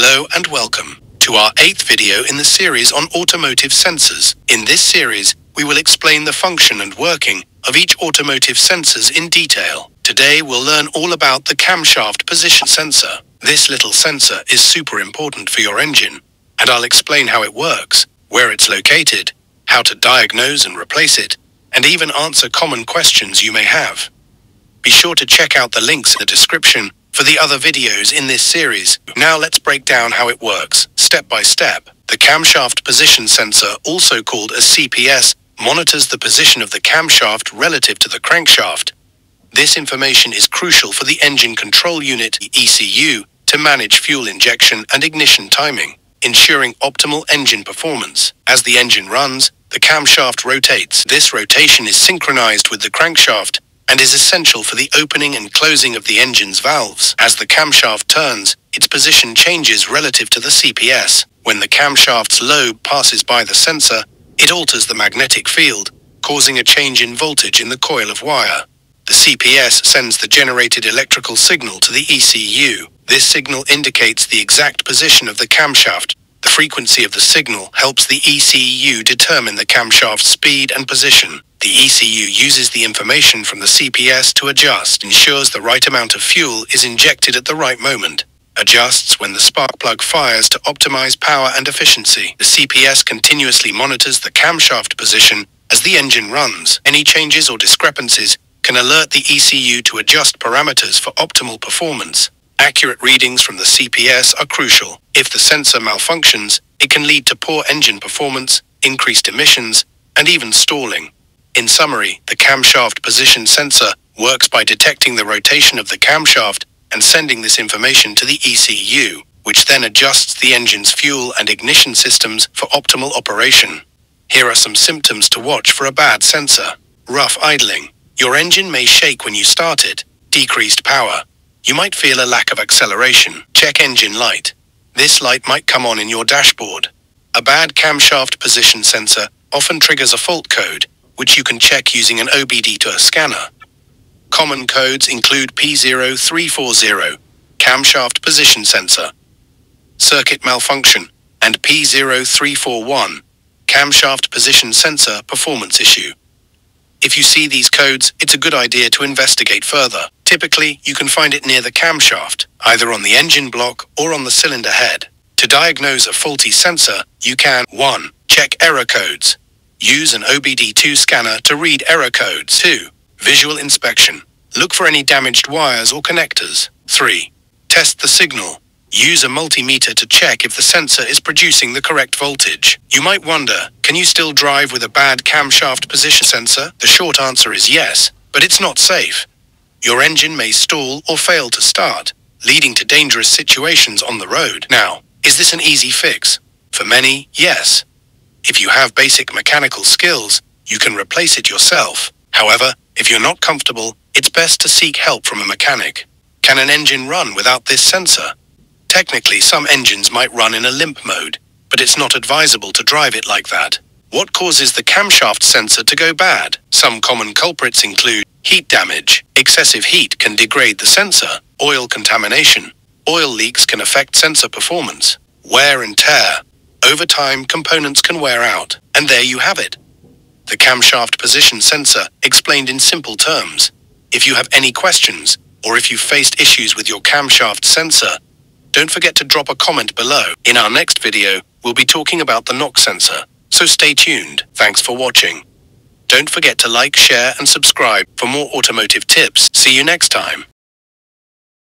Hello and welcome to our eighth video in the series on automotive sensors. In this series, we will explain the function and working of each automotive sensors in detail. Today we'll learn all about the camshaft position sensor. This little sensor is super important for your engine, and I'll explain how it works, where it's located, how to diagnose and replace it, and even answer common questions you may have. Be sure to check out the links in the description for the other videos in this series. Now let's break down how it works, step by step. The camshaft position sensor, also called a CPS, monitors the position of the camshaft relative to the crankshaft. This information is crucial for the engine control unit, ECU, to manage fuel injection and ignition timing, ensuring optimal engine performance. As the engine runs, the camshaft rotates. This rotation is synchronized with the crankshaft and is essential for the opening and closing of the engine's valves. As the camshaft turns, its position changes relative to the CPS. When the camshaft's lobe passes by the sensor, it alters the magnetic field, causing a change in voltage in the coil of wire. The CPS sends the generated electrical signal to the ECU. This signal indicates the exact position of the camshaft. The frequency of the signal helps the ECU determine the camshaft's speed and position. The ECU uses the information from the CPS to adjust, ensures the right amount of fuel is injected at the right moment, adjusts when the spark plug fires to optimize power and efficiency. The CPS continuously monitors the camshaft position as the engine runs. Any changes or discrepancies can alert the ECU to adjust parameters for optimal performance. Accurate readings from the CPS are crucial. If the sensor malfunctions, it can lead to poor engine performance, increased emissions, and even stalling. In summary, the camshaft position sensor works by detecting the rotation of the camshaft and sending this information to the ECU, which then adjusts the engine's fuel and ignition systems for optimal operation. Here are some symptoms to watch for a bad sensor. Rough idling. Your engine may shake when you start it. Decreased power. You might feel a lack of acceleration. Check engine light. This light might come on in your dashboard. A bad camshaft position sensor often triggers a fault code which you can check using an OBD2 scanner. Common codes include P0340, camshaft position sensor, circuit malfunction, and P0341, camshaft position sensor performance issue. If you see these codes, it's a good idea to investigate further. Typically, you can find it near the camshaft, either on the engine block or on the cylinder head. To diagnose a faulty sensor, you can 1. Check error codes. Use an OBD2 scanner to read error codes. 2. Visual inspection. Look for any damaged wires or connectors. 3. Test the signal. Use a multimeter to check if the sensor is producing the correct voltage. You might wonder, can you still drive with a bad camshaft position sensor? The short answer is yes, but it's not safe. Your engine may stall or fail to start, leading to dangerous situations on the road. Now, is this an easy fix? For many, yes. If you have basic mechanical skills, you can replace it yourself. However, if you're not comfortable, it's best to seek help from a mechanic. Can an engine run without this sensor? Technically, some engines might run in a limp mode, but it's not advisable to drive it like that. What causes the camshaft sensor to go bad? Some common culprits include heat damage. Excessive heat can degrade the sensor. Oil contamination. Oil leaks can affect sensor performance. Wear and tear. Over time, components can wear out, and there you have it. The camshaft position sensor explained in simple terms. If you have any questions, or if you've faced issues with your camshaft sensor, don't forget to drop a comment below. In our next video, we'll be talking about the knock sensor, so stay tuned. Thanks for watching. Don't forget to like, share, and subscribe for more automotive tips. See you next time.